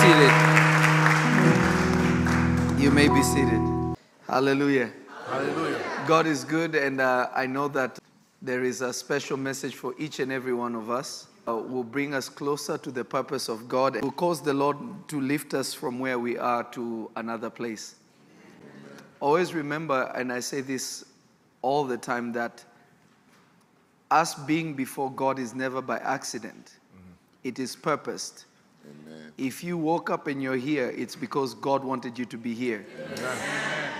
seated. You may be seated. Hallelujah. Hallelujah. God is good, and uh, I know that there is a special message for each and every one of us. Uh, will bring us closer to the purpose of God. Will cause the Lord to lift us from where we are to another place. Always remember, and I say this all the time, that us being before God is never by accident. It is purposed. If you woke up and you're here, it's because God wanted you to be here.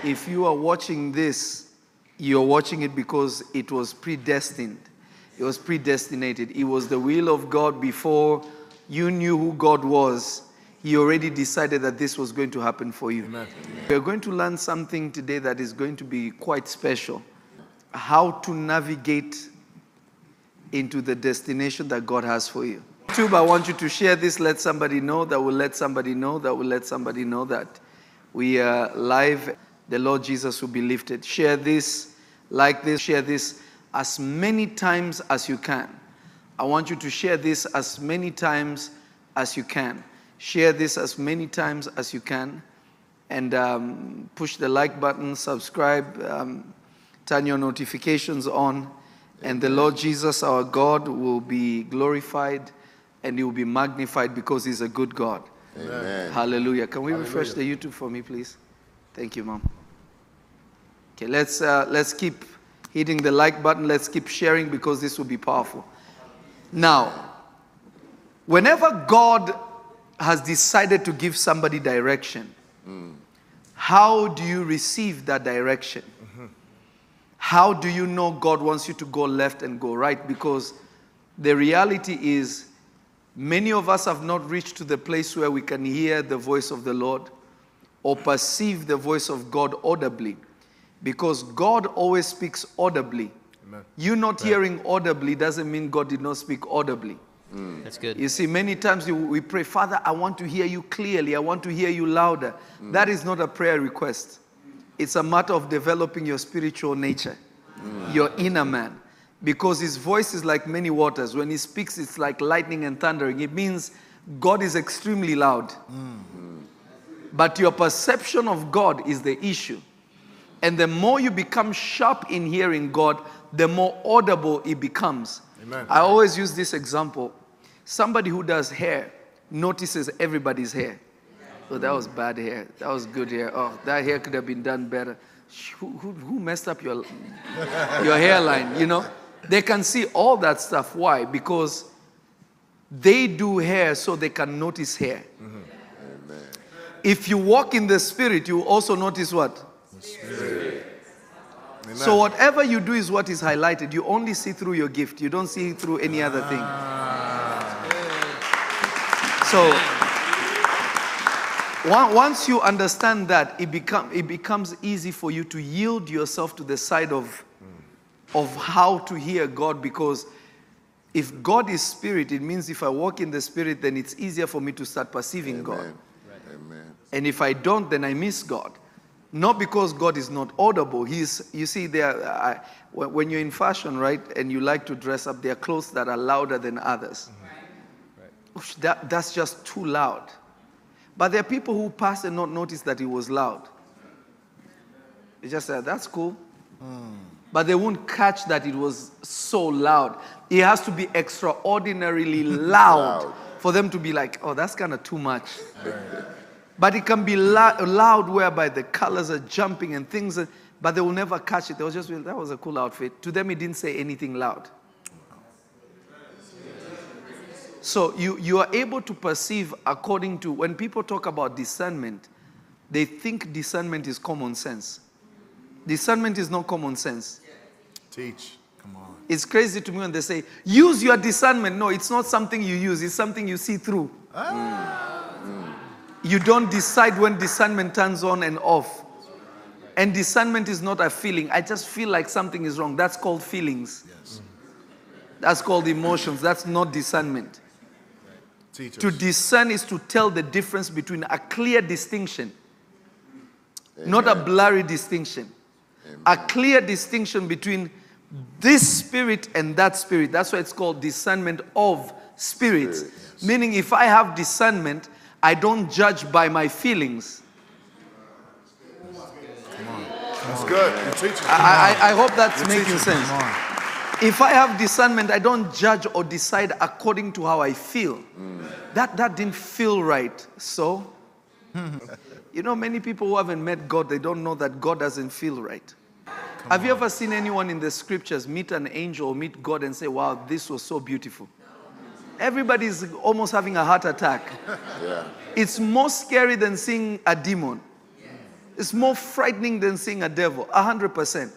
If you are watching this, you're watching it because it was predestined. It was predestinated. It was the will of God before you knew who God was. He already decided that this was going to happen for you. Amen. We're going to learn something today that is going to be quite special. How to navigate into the destination that God has for you. YouTube, I want you to share this, let somebody know, that will let somebody know, that will let somebody know that we are live. The Lord Jesus will be lifted. Share this, like this, share this as many times as you can. I want you to share this as many times as you can. Share this as many times as you can. And um, push the like button, subscribe, um, turn your notifications on. And the Lord Jesus, our God, will be glorified and he will be magnified because he's a good God. Amen. Hallelujah. Can we refresh the YouTube for me, please? Thank you, Mom. Okay, let's, uh, let's keep hitting the like button. Let's keep sharing because this will be powerful. Now, whenever God has decided to give somebody direction, how do you receive that direction? How do you know God wants you to go left and go right? Because the reality is, many of us have not reached to the place where we can hear the voice of the Lord or perceive the voice of God audibly. Because God always speaks audibly. Amen. You not hearing audibly doesn't mean God did not speak audibly. Mm. That's good. You see, many times we pray, Father, I want to hear you clearly. I want to hear you louder. Mm. That is not a prayer request. It's a matter of developing your spiritual nature, mm. your inner man. Because his voice is like many waters. When he speaks, it's like lightning and thundering. It means God is extremely loud. Hmm. But your perception of God is the issue. And the more you become sharp in hearing God, the more audible it becomes. Amen. I always use this example. Somebody who does hair notices everybody's hair. Oh, that was bad hair. That was good hair. Oh, that hair could have been done better. Who, who, who messed up your, your hairline? You know, they can see all that stuff. Why? Because they do hair so they can notice hair. If you walk in the spirit, you also notice what? Amen. So whatever you do is what is highlighted. You only see through your gift. You don't see through any other thing. Ah. So once you understand that, it, become, it becomes easy for you to yield yourself to the side of, of how to hear God because if God is spirit, it means if I walk in the spirit, then it's easier for me to start perceiving God. Amen. Amen. And if I don't, then I miss God. Not because God is not audible. He's, you see, there, I, when when you're in fashion, right, and you like to dress up, there are clothes that are louder than others. Mm-hmm. Oosh, That, that's just too loud. But there are people who pass and not notice that it was loud. They just say, that's cool. Hmm. But they won't catch that it was so loud. It has to be extraordinarily loud Loud. for them to be like, oh, that's kind of too much. But it can be lou- loud whereby the colors are jumping and things, are, but they will never catch it. They'll just be, that was a cool outfit. To them, it didn't say anything loud. So you, you are able to perceive according to, when people talk about discernment, they think discernment is common sense. Discernment is not common sense. Teach. Come on. It's crazy to me when they say, use your discernment. No, it's not something you use, it's something you see through. Ah. Mm. You don't decide when discernment turns on and off. And discernment is not a feeling. I just feel like something is wrong. That's called feelings. Yes. That's called emotions. That's not discernment. Teach To discern is to tell the difference between a clear distinction, not a blurry distinction. A clear distinction between this spirit and that spirit. That's why it's called discernment of spirits. Spirit, Meaning, if I have discernment, I don't judge by my feelings. That's good. I, I, I hope that's You're making teaching. sense. If I have discernment, I don't judge or decide according to how I feel. Mm. That, that didn't feel right. So, you know, many people who haven't met God, they don't know that God doesn't feel right. Have you ever seen anyone in the scriptures meet an angel or meet God and say, wow, this was so beautiful? Everybody's almost having a heart attack. Yeah. It's more scary than seeing a demon. It's more frightening than seeing a devil, 100%.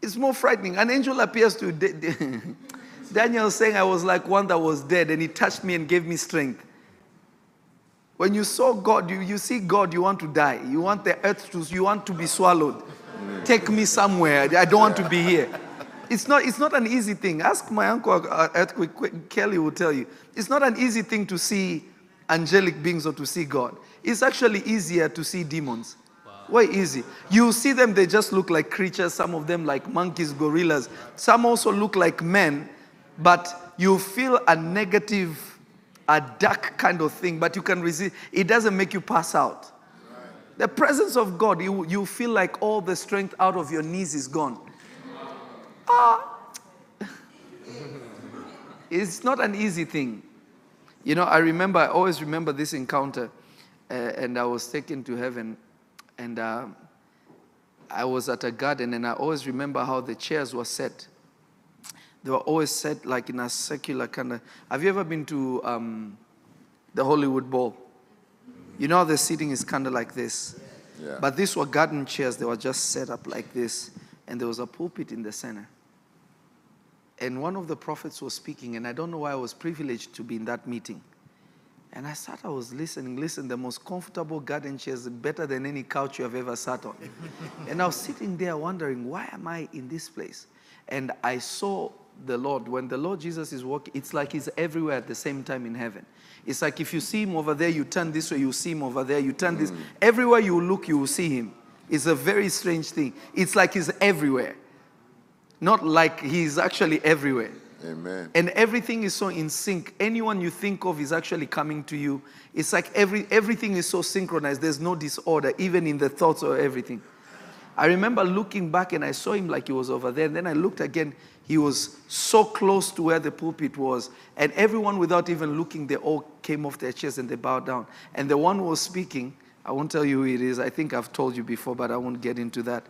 It's more frightening. An angel appears to Da- Daniel saying, I was like one that was dead, and he touched me and gave me strength. When you saw God, you, you see God, you want to die. You want the earth to, you want to be swallowed. Take me somewhere. I don't want to be here. It's not, it's not an easy thing. Ask my uncle, uh, Earthquake Kelly will tell you. It's not an easy thing to see angelic beings or to see God. It's actually easier to see demons. Way easy. You see them, they just look like creatures, some of them like monkeys, gorillas. Some also look like men, but you feel a negative, a dark kind of thing, but you can resist. It doesn't make you pass out. The presence of God, you, you feel like all the strength out of your knees is gone. Ah. it's not an easy thing. You know, I remember, I always remember this encounter, uh, and I was taken to heaven, and uh, I was at a garden, and I always remember how the chairs were set. They were always set like in a circular kind of. Have you ever been to um, the Hollywood Bowl? You know, the seating is kind of like this. Yeah. But these were garden chairs, they were just set up like this, and there was a pulpit in the center. And one of the prophets was speaking, and I don't know why I was privileged to be in that meeting. And I sat, I was listening, listen, the most comfortable garden chairs, better than any couch you have ever sat on. and I was sitting there wondering, why am I in this place? And I saw the Lord. When the Lord Jesus is walking, it's like He's everywhere at the same time in heaven. It's like if you see Him over there, you turn this way, you see Him over there, you turn this. Everywhere you look, you will see Him. It's a very strange thing. It's like He's everywhere. Not like He's actually everywhere. Amen. And everything is so in sync. Anyone you think of is actually coming to you. It's like every, everything is so synchronized. There's no disorder, even in the thoughts or everything. I remember looking back and I saw him like he was over there. And then I looked again. He was so close to where the pulpit was. And everyone, without even looking, they all came off their chairs and they bowed down. And the one who was speaking, I won't tell you who it is. I think I've told you before, but I won't get into that.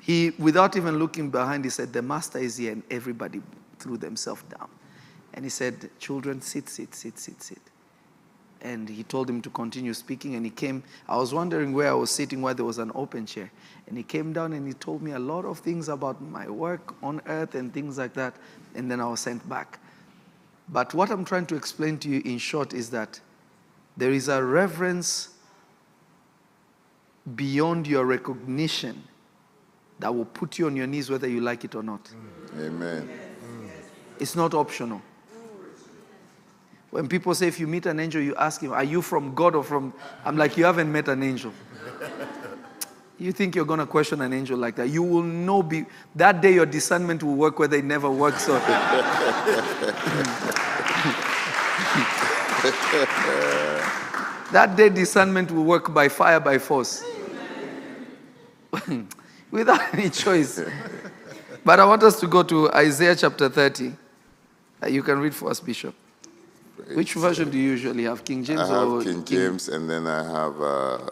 He, without even looking behind, he said, The master is here. And everybody threw themselves down. And he said, Children, sit, sit, sit, sit, sit. And he told him to continue speaking. And he came. I was wondering where I was sitting, why there was an open chair. And he came down and he told me a lot of things about my work on earth and things like that. And then I was sent back. But what I'm trying to explain to you in short is that there is a reverence beyond your recognition that will put you on your knees whether you like it or not. Amen. It's not optional. When people say if you meet an angel, you ask him, Are you from God or from. I'm like, You haven't met an angel. You think you're going to question an angel like that? You will know. Be, that day your discernment will work whether it never works or. that day discernment will work by fire, by force. Without any choice. But I want us to go to Isaiah chapter 30. Uh, you can read for us, Bishop. Which version do you usually have? King James I or have King James and then I have, uh,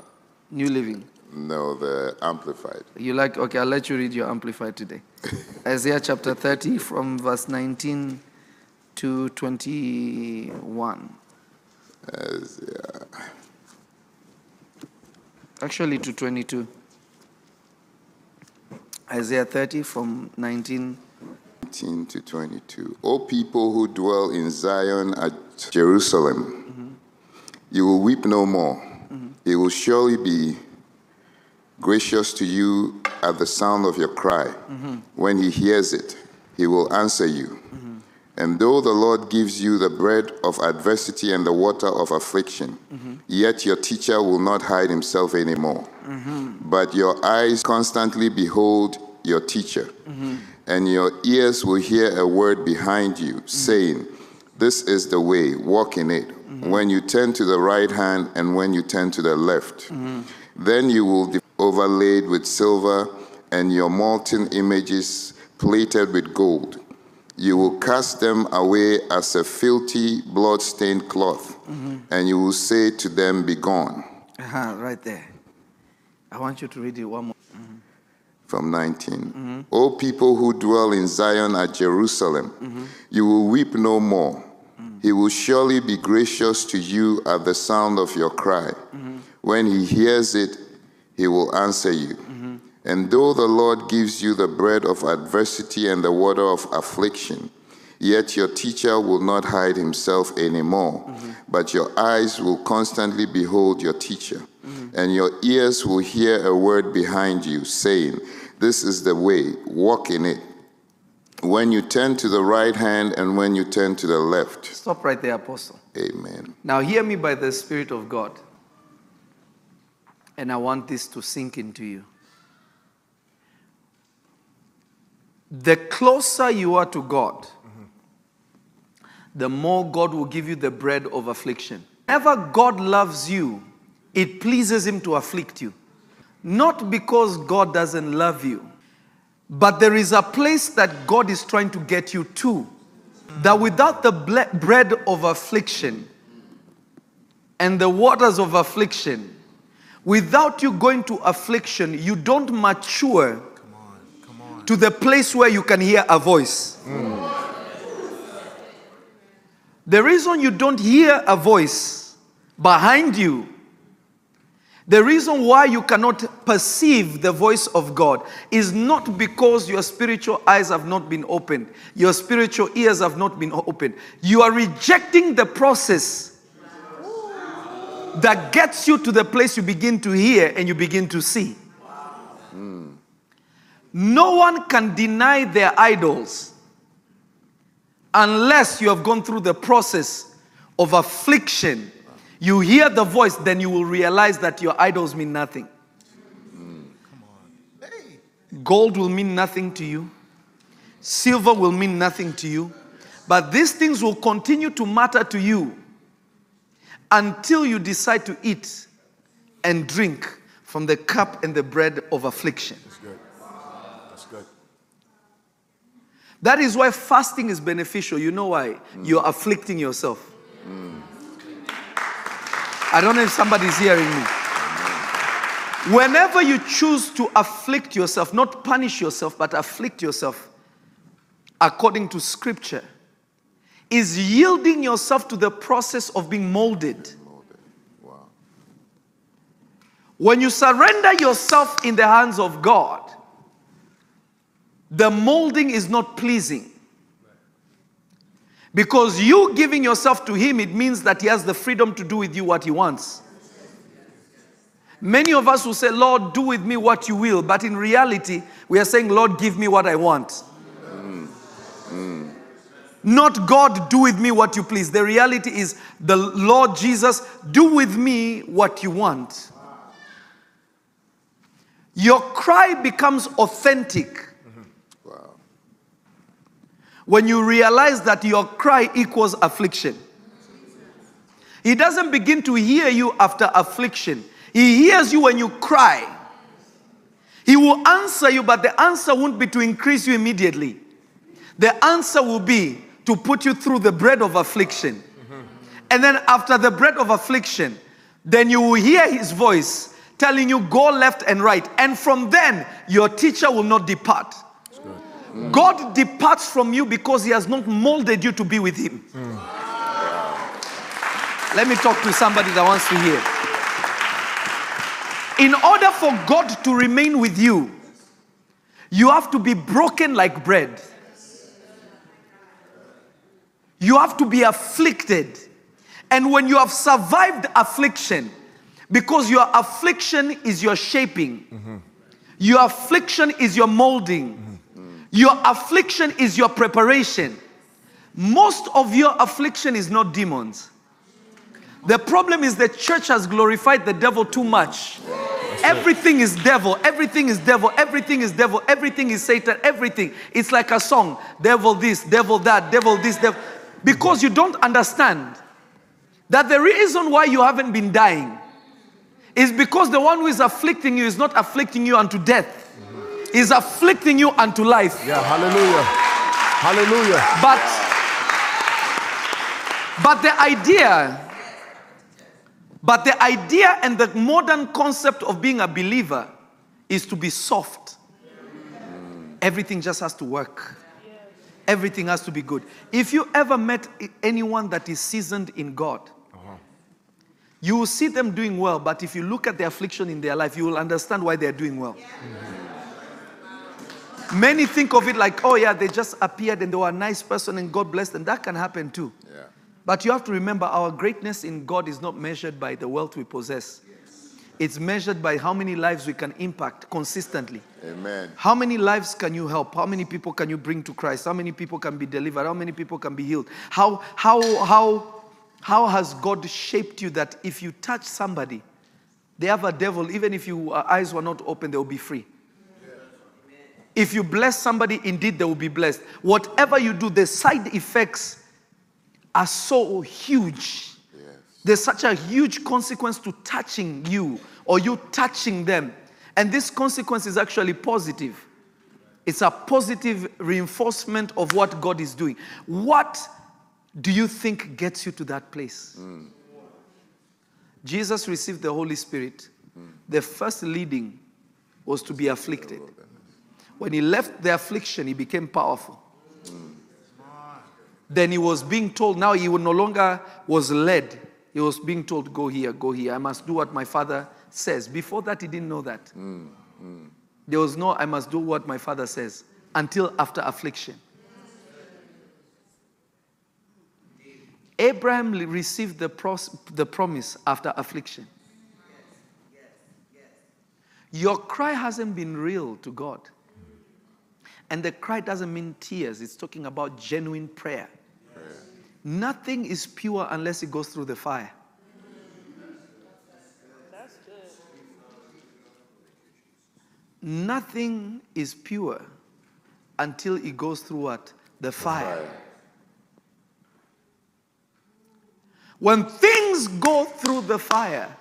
New Living? no, the Amplified. You like, okay, I'll let you read your Amplified today. Isaiah chapter 30 from verse 19 to 21. As, yeah. Actually, to 22. Isaiah 30 from 19. 19 to 22. O people who dwell in Zion at Jerusalem, you will weep no more. Mm-hmm. He will surely be gracious to you at the sound of your cry. Mm-hmm. When he hears it, he will answer you. Mm-hmm. And though the Lord gives you the bread of adversity and the water of affliction, yet your teacher will not hide himself anymore. But your eyes constantly behold your teacher, and your ears will hear a word behind you mm. saying, This is the way, walk in it. Mm. When you turn to the right hand and when you turn to the left, mm. then you will be overlaid with silver and your molten images plated with gold. You will cast them away as a filthy, blood stained cloth, mm-hmm. and you will say to them, Be gone. Uh-huh, right there. I want you to read it one more. From 19. O people who dwell in Zion at Jerusalem, you will weep no more. He will surely be gracious to you at the sound of your cry. When he hears it, he will answer you. And though the Lord gives you the bread of adversity and the water of affliction, yet your teacher will not hide himself anymore, but your eyes will constantly behold your teacher, Mm-hmm. and your ears will hear a word behind you saying, This is the way, walk in it. When you turn to the right hand and when you turn to the left. Stop right there, Apostle. Amen. Now, hear me by the Spirit of God. And I want this to sink into you. The closer you are to God, mm-hmm. the more God will give you the bread of affliction. Whenever God loves you, it pleases Him to afflict you. Not because God doesn't love you, but there is a place that God is trying to get you to. That without the bread of affliction and the waters of affliction, without you going to affliction, you don't mature to the place where you can hear a voice. The reason you don't hear a voice behind you, the reason why you cannot perceive the voice of God is not because your spiritual eyes have not been opened, your spiritual ears have not been opened. You are rejecting the process that gets you to the place you begin to hear and you begin to see. No one can deny their idols unless you have gone through the process of affliction. You hear the voice, then you will realize that your idols mean nothing. Gold will mean nothing to you, silver will mean nothing to you, but these things will continue to matter to you until you decide to eat and drink from the cup and the bread of affliction. That's good. That's good. That is why fasting is beneficial. You know why? You're afflicting yourself. Mm. I don't know if somebody's hearing me. Whenever you choose to afflict yourself, not punish yourself, but afflict yourself, according to scripture, is yielding yourself to the process of being molded. When you surrender yourself in the hands of God, the molding is not pleasing. Because you giving yourself to Him, it means that He has the freedom to do with you what He wants. Many of us will say, Lord, do with me what you will. But in reality, we are saying, Lord, give me what I want. Not God, do with me what you please. The reality is, the Lord Jesus, do with me what you want. Your cry becomes authentic. When you realize that your cry equals affliction. He doesn't begin to hear you after affliction, He hears you when you cry. He will answer you, but the answer won't be to increase you immediately. The answer will be to put you through the bread of affliction. And then after the bread of affliction, then you will hear his voice telling you, go left and right. And from then, your teacher will not depart. God departs from you because he has not molded you to be with him. Let me talk to somebody that wants to hear. In order for God to remain with you, you have to be broken like bread. You have to be afflicted. And when you have survived affliction, because your affliction is your shaping, mm-hmm. your affliction is your molding, your affliction is your preparation. Most of your affliction is not demons. The problem is the church has glorified the devil too much. Everything is devil, everything is devil, everything is devil, everything is Satan, everything. It's like a song devil this, devil that, devil this, devil. Because you don't understand that the reason why you haven't been dying is because the one who is afflicting you is not afflicting you unto death, is afflicting you unto life. Yeah, hallelujah. Hallelujah. But but the idea but the idea and the modern concept of being a believer is to be soft. Everything just has to work. Everything has to be good. If you ever met anyone that is seasoned in God, you will see them doing well, but if you look at the affliction in their life, you will understand why they're doing well. Many think of it like, oh, yeah, they just appeared and they were a nice person and God blessed them. That can happen too. Yeah. But you have to remember our greatness in God is not measured by the wealth we possess. It's measured by how many lives we can impact consistently. Amen. How many lives can you help? How many people can you bring to Christ? How many people can be delivered? How many people can be healed? How how how how has God shaped you that if you touch somebody, they have a devil, even if your uh, eyes were not open, they will be free. If you bless somebody, indeed they will be blessed. Whatever you do, the side effects are so huge. There's such a huge consequence to touching you or you touching them. And this consequence is actually positive. It's a positive reinforcement of what God is doing. What do you think gets you to that place? Jesus received the Holy Spirit. The first leading was to be afflicted. When he left the affliction, he became powerful. Then he was being told, now he no longer was led. He was being told, go here, go here. I must do what my father says. Before that, he didn't know that. There was no, I must do what my father says until after affliction. Abraham received the, pros- the promise after affliction. Your cry hasn't been real to God. And the cry doesn't mean tears, it's talking about genuine prayer. Nothing is pure unless it goes through the fire. Nothing is pure until it goes through what? The fire. When things go through the fire,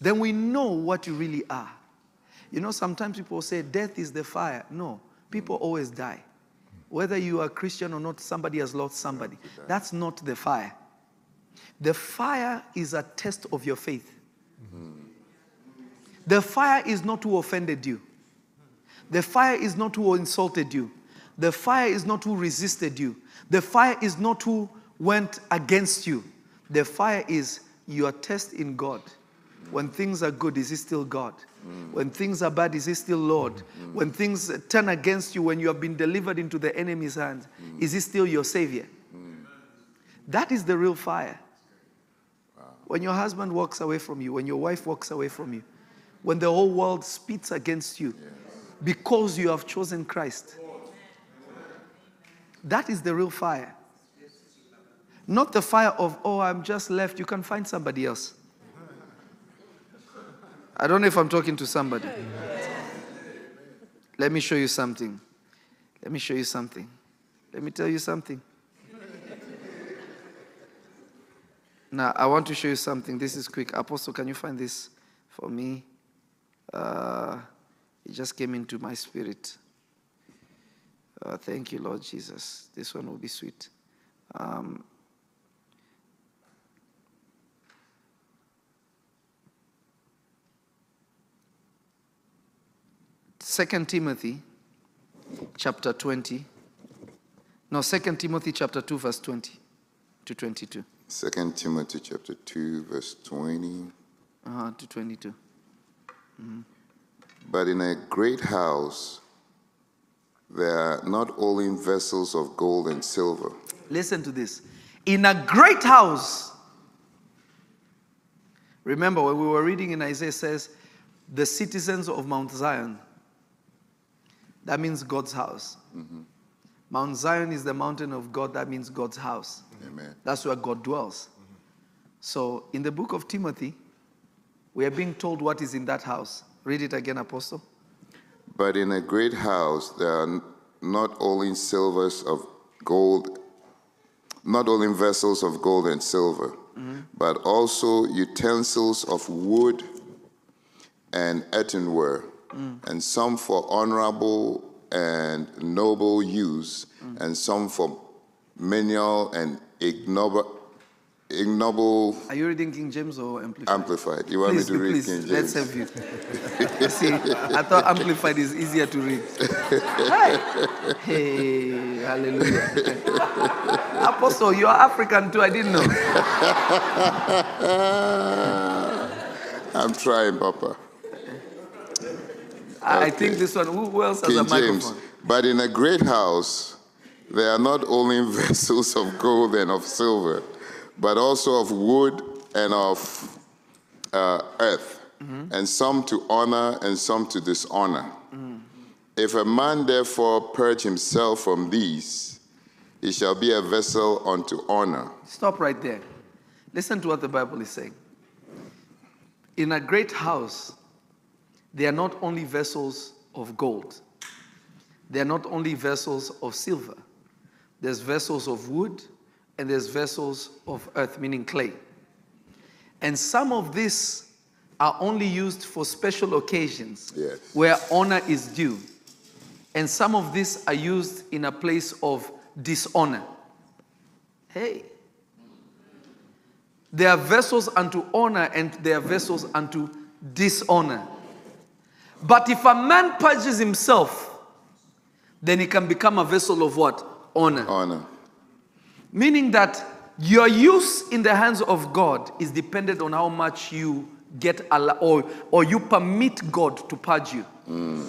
then we know what you really are. You know, sometimes people say death is the fire. No, people always die. Whether you are Christian or not, somebody has lost somebody. That's not the fire. The fire is a test of your faith. The fire is not who offended you. The fire is not who insulted you. The fire is not who resisted you. The fire is not who went against you. The fire is your test in God. When things are good, is He still God? When things are bad, is He still Lord? When things turn against you, when you have been delivered into the enemy's hands, is He still your Savior? That is the real fire. When your husband walks away from you, when your wife walks away from you, when the whole world spits against you because you have chosen Christ, that is the real fire. Not the fire of, oh, I'm just left, you can find somebody else. I don't know if I'm talking to somebody. Let me show you something. Let me show you something. Let me tell you something. Now, I want to show you something. This is quick. Apostle, can you find this for me? Uh, it just came into my spirit. Uh, thank you, Lord Jesus. This one will be sweet. Um, Second Timothy chapter 20. No, Second Timothy chapter 2, verse 20 to 22. 2 Timothy chapter 2, verse 20. Uh-huh, to 22. But in a great house there are not only vessels of gold and silver, Listen to this. In a great house. Remember, when we were reading in Isaiah, says, the citizens of Mount Zion. That means God's house. Mm-hmm. Mount Zion is the mountain of God. That means God's house. Amen. That's where God dwells. Mm-hmm. So, in the book of Timothy, we are being told what is in that house. Read it again, Apostle. But in a great house there are not only silvers of gold, not only vessels of gold and silver, mm-hmm. but also utensils of wood and earthenware, and some for honorable and noble use, and some for menial and ignoble, ignoble Are you reading King James or Amplified? amplified. You want please, me to read please, King James? let's have you. See, I thought Amplified is easier to read. Hi. Hey, hallelujah. Apostle, you are African too, I didn't know. I'm trying, Papa. I think this one, who else has King a James. microphone? But in a great house, there are not only vessels of gold and of silver, but also of wood and of uh, earth, and some to honor and some to dishonor. If a man therefore purge himself from these, he shall be a vessel unto honor. Stop right there. Listen to what the Bible is saying. In a great house, they are not only vessels of gold, they are not only vessels of silver. There's vessels of wood and there's vessels of earth, meaning clay. And some of these are only used for special occasions Yes. where honor is due. And some of these are used in a place of dishonor. Hey. They are vessels unto honor and they are vessels unto dishonor. But if a man purges himself, then he can become a vessel of what? Honor. Honor. Meaning that your use in the hands of God is dependent on how much you get or, or you permit God to purge you. Mm.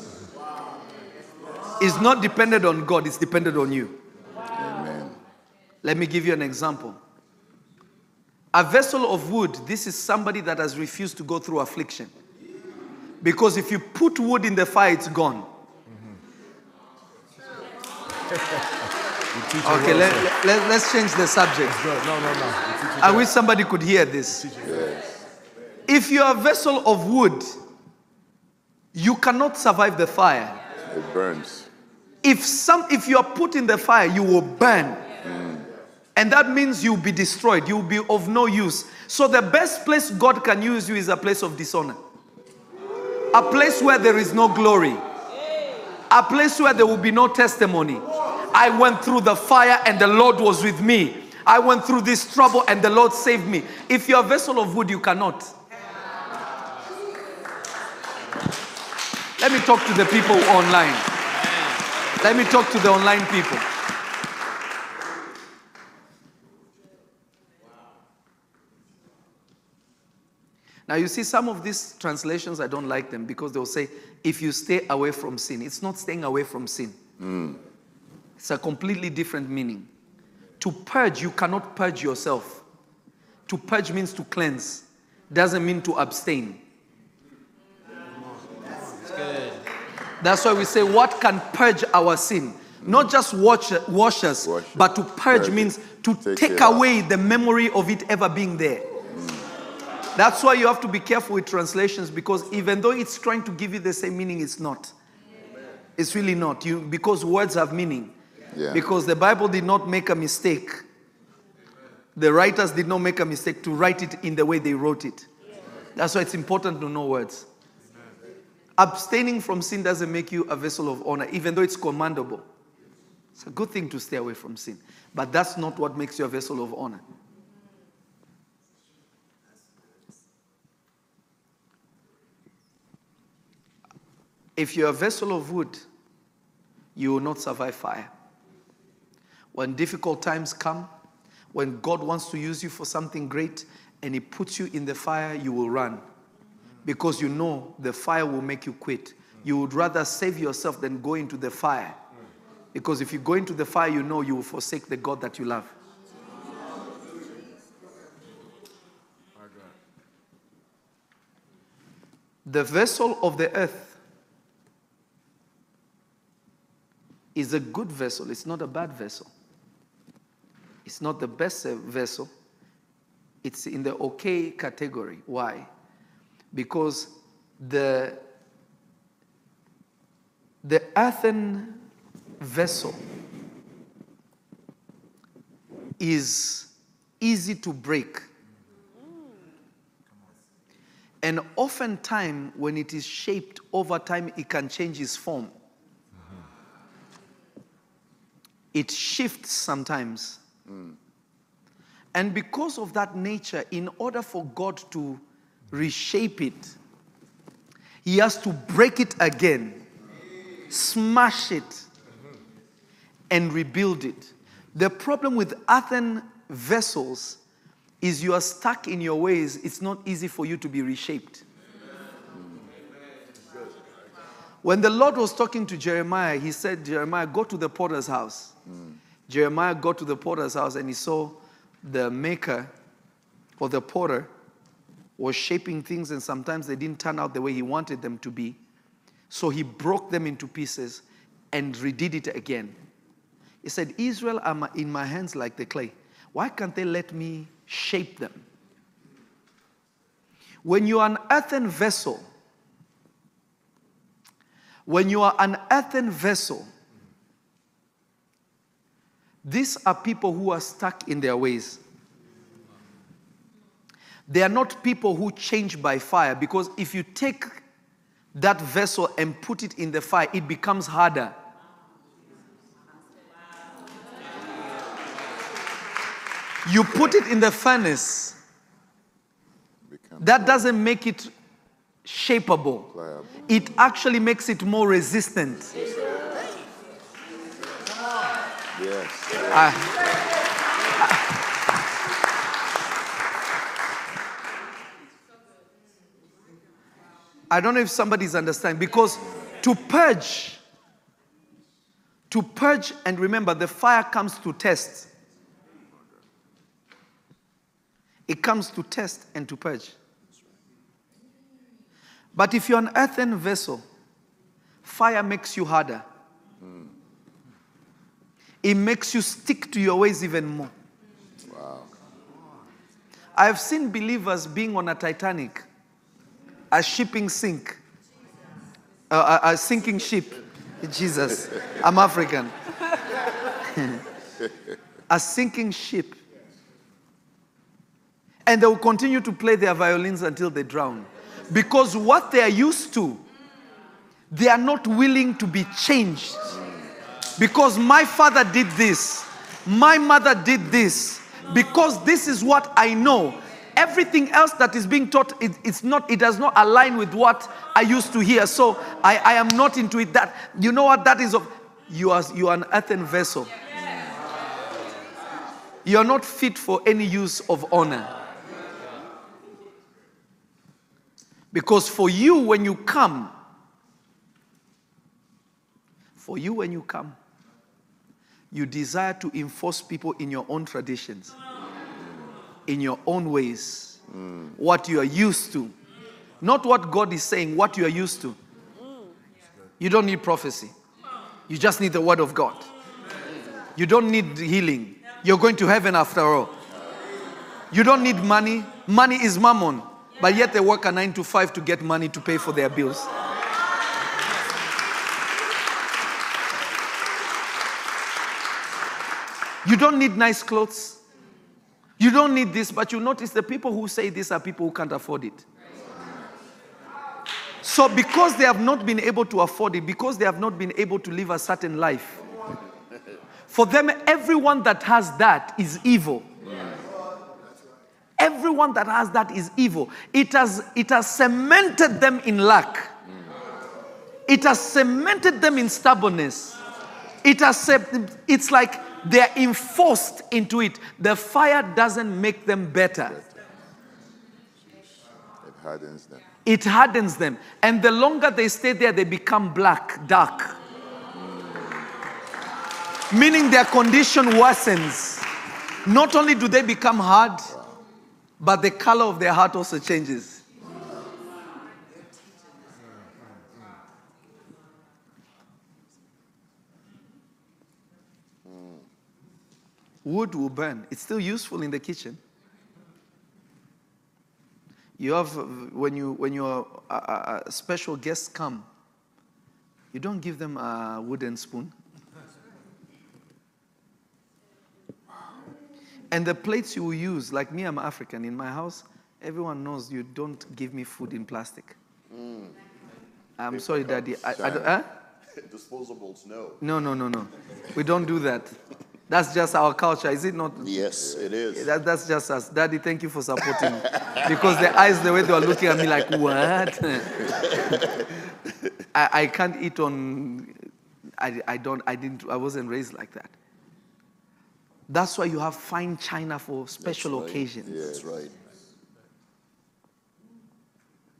It's not dependent on God, it's dependent on you. Amen. Let me give you an example. A vessel of wood, this is somebody that has refused to go through affliction. Because if you put wood in the fire, it's gone. Okay, let, let, let's change the subject. No, no, no. no. You teach it I wish somebody could hear this. If you're a vessel of wood, you cannot survive the fire. It burns. If some if you are put in the fire, you will burn. Mm. And that means you'll be destroyed. You'll be of no use. So the best place God can use you is a place of dishonor. A place where there is no glory. A place where there will be no testimony. I went through the fire and the Lord was with me. I went through this trouble and the Lord saved me. If you're a vessel of wood, you cannot. Let me talk to the people online. Let me talk to the online people. Now, you see, some of these translations, I don't like them because they'll say, if you stay away from sin. It's not staying away from sin, hmm. it's a completely different meaning. To purge, you cannot purge yourself. To purge means to cleanse, doesn't mean to abstain. That's why we say, what can purge our sin? Not just wash, wash us, Wash but to purge Purge means to Take take, away the memory of it ever being there. That's why you have to be careful with translations because even though it's trying to give you the same meaning, it's not. It's really not. You because words have meaning. Yeah. Because the Bible did not make a mistake. The writers did not make a mistake to write it in the way they wrote it. That's why it's important to know words. Abstaining from sin doesn't make you a vessel of honor, even though it's commandable. It's a good thing to stay away from sin. But that's not what makes you a vessel of honor. If you're a vessel of wood, you will not survive fire. When difficult times come, when God wants to use you for something great and He puts you in the fire, you will run because you know the fire will make you quit. You would rather save yourself than go into the fire. Because if you go into the fire, you know you will forsake the God that you love. The vessel of the earth is a good vessel, it's not a bad vessel. It's not the best vessel, it's in the okay category. Why? Because the, the earthen vessel is easy to break. And oftentimes, when it is shaped over time, it can change its form. It shifts sometimes. And because of that nature, in order for God to reshape it, He has to break it again, smash it, and rebuild it. The problem with earthen vessels is you are stuck in your ways, it's not easy for you to be reshaped. When the Lord was talking to Jeremiah, he said, Jeremiah, go to the potter's house. Jeremiah got to the potter's house and he saw the maker or the potter was shaping things, and sometimes they didn't turn out the way he wanted them to be. So he broke them into pieces and redid it again. He said, Israel are in my hands like the clay. Why can't they let me shape them? When you are an earthen vessel, when you are an earthen vessel, these are people who are stuck in their ways. They are not people who change by fire because if you take that vessel and put it in the fire, it becomes harder. You put it in the furnace, that doesn't make it shapeable. pliable. It actually makes it more resistant. Yes. I- I don't know if somebody's understanding because to purge, to purge, and remember the fire comes to test. It comes to test and to purge. But if you're an earthen vessel, fire makes you harder. It makes you stick to your ways even more. Wow. I've seen believers being on a Titanic, a shipping sink, a, a, a sinking ship. Jesus, I'm African. a sinking ship. And they will continue to play their violins until they drown. Because what they are used to, they are not willing to be changed. Because my father did this, my mother did this, because this is what I know. Everything else that is being taught, it, it's not, it does not align with what I used to hear. So I, I am not into it. That you know what that is of you are you are an earthen vessel. You are not fit for any use of honor. Because for you, when you come, for you, when you come, you desire to enforce people in your own traditions, in your own ways, what you are used to. Not what God is saying, what you are used to. You don't need prophecy, you just need the word of God. You don't need healing. You're going to heaven after all. You don't need money. Money is mammon. But yet they work a nine to five to get money to pay for their bills. You don't need nice clothes. You don't need this, but you notice the people who say this are people who can't afford it. So, because they have not been able to afford it, because they have not been able to live a certain life, for them, everyone that has that is evil. Everyone that has that is evil. It has, it has cemented them in lack. It has cemented them in stubbornness. It has, it's like they're enforced into it. The fire doesn't make them better. It hardens them. It hardens them. And the longer they stay there, they become black, dark. Meaning their condition worsens. Not only do they become hard, but the color of their heart also changes. Wood will burn. It's still useful in the kitchen. You have, when, you, when your uh, uh, special guests come, you don't give them a wooden spoon. And the plates you will use, like me, I'm African. In my house, everyone knows you don't give me food in plastic. Mm. I'm sorry, Daddy. I, I huh? Disposables, no. No, no, no, no. We don't do that. That's just our culture, is it not? Yes, it is. That, that's just us. Daddy, thank you for supporting. because the eyes, the way they were looking at me, like, what? I, I can't eat on. I, I don't. I didn't. I wasn't raised like that. That's why you have fine china for special right. occasions. That's right.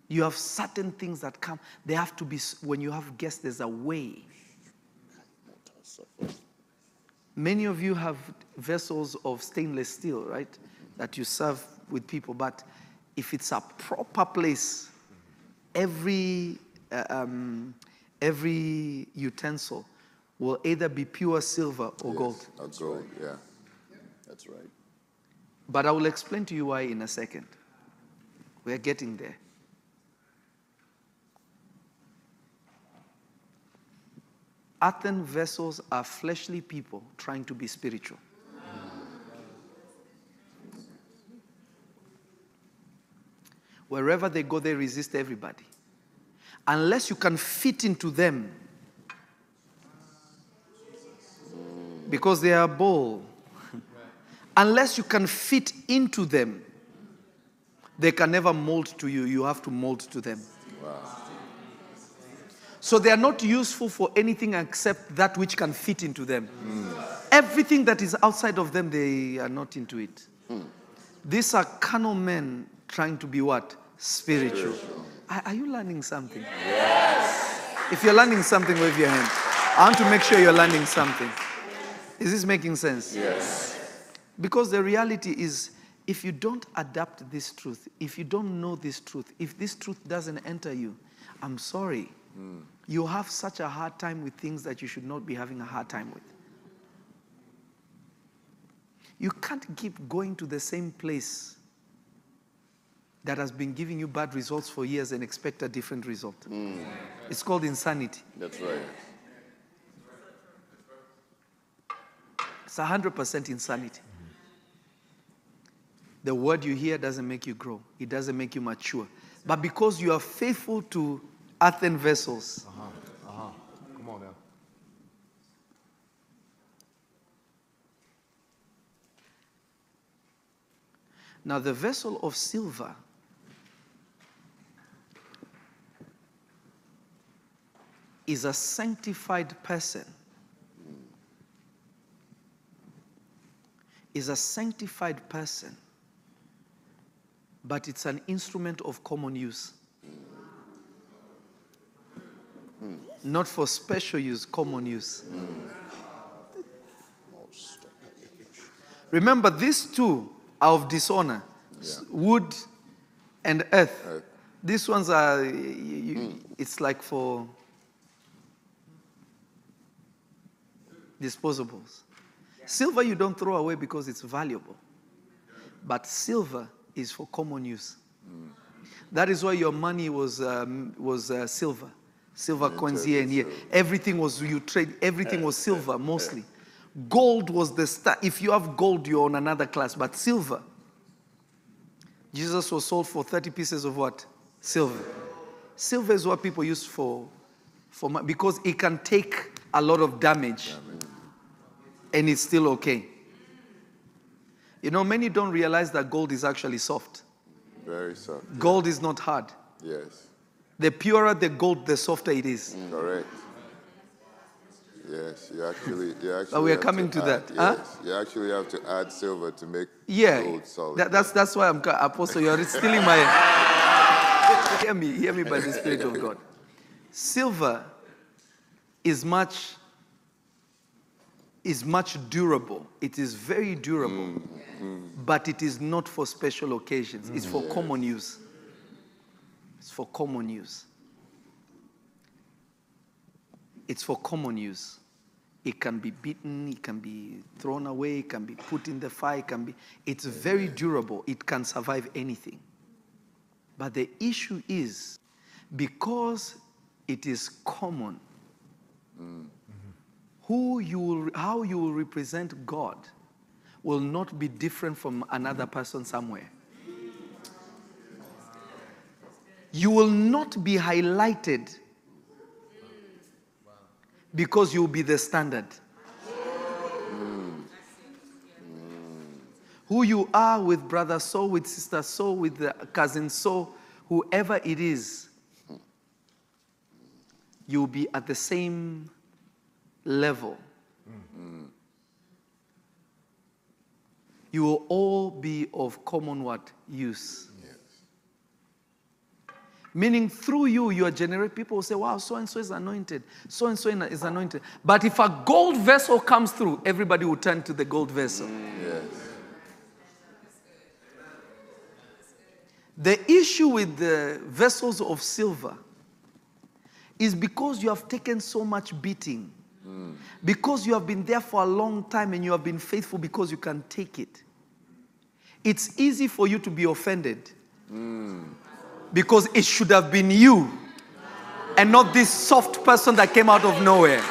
You have certain things that come. They have to be. When you have guests, there's a way. Many of you have vessels of stainless steel, right? That you serve with people. But if it's a proper place, every, uh, um, every utensil will either be pure silver or gold. Or gold, yeah. That's right. But I will explain to you why in a second. We are getting there. Earthen vessels are fleshly people trying to be spiritual. Wherever they go, they resist everybody. Unless you can fit into them, because they are bold. Unless you can fit into them, they can never mold to you. You have to mold to them. So they are not useful for anything except that which can fit into them. Hmm. Everything that is outside of them, they are not into it. Hmm. These are carnal men trying to be what? Spiritual. Are, are you learning something? Yes. If you're learning something, wave your hand. I want to make sure you're learning something. Is this making sense? Yes. Because the reality is, if you don't adapt this truth, if you don't know this truth, if this truth doesn't enter you, I'm sorry. You have such a hard time with things that you should not be having a hard time with. You can't keep going to the same place that has been giving you bad results for years and expect a different result. Hmm. It's called insanity. That's right. It's 100% insanity. The word you hear doesn't make you grow, it doesn't make you mature. But because you are faithful to earthen vessels, uh-huh. Uh-huh. Come on now. now the vessel of silver is a sanctified person. Is a sanctified person, but it's an instrument of common use. Not for special use, common use. Remember, these two are of dishonor s- wood and earth. These ones are, y- y- hmm. it's like for disposables. Silver you don't throw away because it's valuable, but silver is for common use. That is why your money was, um, was uh, silver, silver coins here and here. Everything was, you trade, everything was silver mostly. Gold was the star. If you have gold, you're on another class, but silver. Jesus was sold for 30 pieces of what? Silver. Silver is what people use for, for because it can take a lot of damage and it's still okay. You know, many don't realize that gold is actually soft. Very soft. Gold is not hard. Yes. The purer the gold, the softer it is. Mm. Correct. Yes, you actually, you actually. we are coming to add- that, huh? Yes, you actually have to add silver to make Yeah, gold solid. that, that's that's why I'm apostle. You're stealing my. hear me, hear me by the spirit of God. Silver is much is much durable. It is very durable, mm, mm. but it is not for special occasions. It's for mm, common use. It's for common use. It's for common use. It can be beaten, it can be thrown away, it can be put in the fire, it can be it's very durable. It can survive anything. But the issue is because it is common, who you will, how you will represent God will not be different from another person somewhere. You will not be highlighted because you'll be the standard. Who you are with brother so, with sister so, with the cousin so, whoever it is, you'll be at the same level. You will all be of common what? Use. Meaning through you, you are generate people will say, wow, so and so is anointed. So and so is anointed. But if a gold vessel comes through, everybody will turn to the gold vessel. Yes. The issue with the vessels of silver is because you have taken so much beating. Because you have been there for a long time and you have been faithful because you can take it. It's easy for you to be offended. Because it should have been you and not this soft person that came out of nowhere.